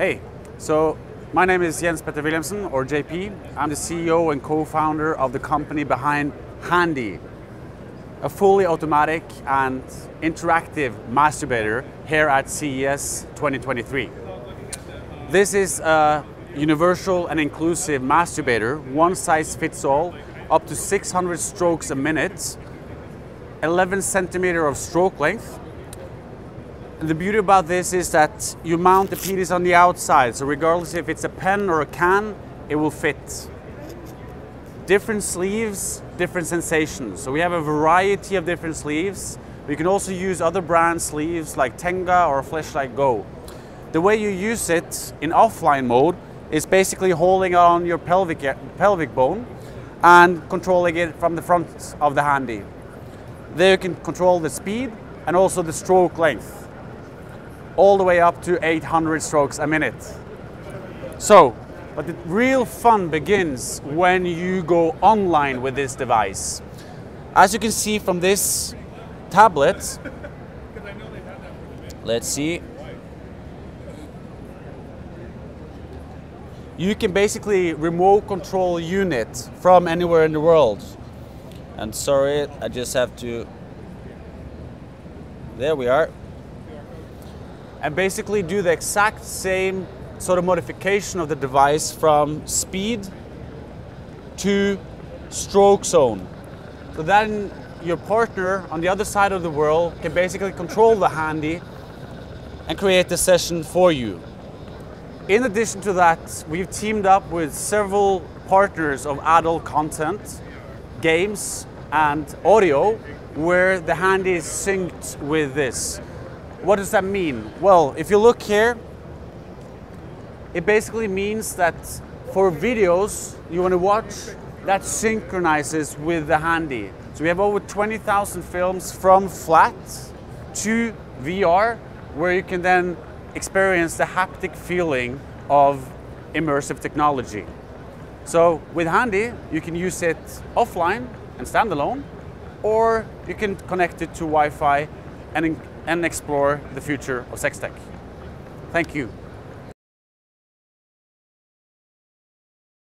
Hey, so my name is Jens Petter Williamson, or JP. I'm the CEO and co-founder of the company behind Handy, a fully automatic and interactive masturbator here at CES 2023. This is a universal and inclusive masturbator, one size fits all, up to 600 strokes a minute, 11 centimeter of stroke length, the beauty about this is that you mount the penis on the outside, so regardless if it's a pen or a can, it will fit. Different sleeves, different sensations. So we have a variety of different sleeves. You can also use other brand sleeves like Tenga or Fleshlight Go. The way you use it in offline mode is basically holding on your pelvic, pelvic bone and controlling it from the front of the handy. There you can control the speed and also the stroke length all the way up to 800 strokes a minute. So, but the real fun begins when you go online with this device. As you can see from this tablet, let's see. You can basically remote control unit from anywhere in the world. And sorry, I just have to, there we are and basically do the exact same sort of modification of the device from speed to stroke zone. So then your partner on the other side of the world can basically control the handy and create the session for you. In addition to that, we've teamed up with several partners of adult content, games, and audio where the handy is synced with this. What does that mean? Well, if you look here, it basically means that for videos you want to watch, that synchronizes with the handy. So we have over 20,000 films from flat to VR, where you can then experience the haptic feeling of immersive technology. So with Handy, you can use it offline and standalone, or you can connect it to Wi-Fi and and explore the future of sex tech. Thank you.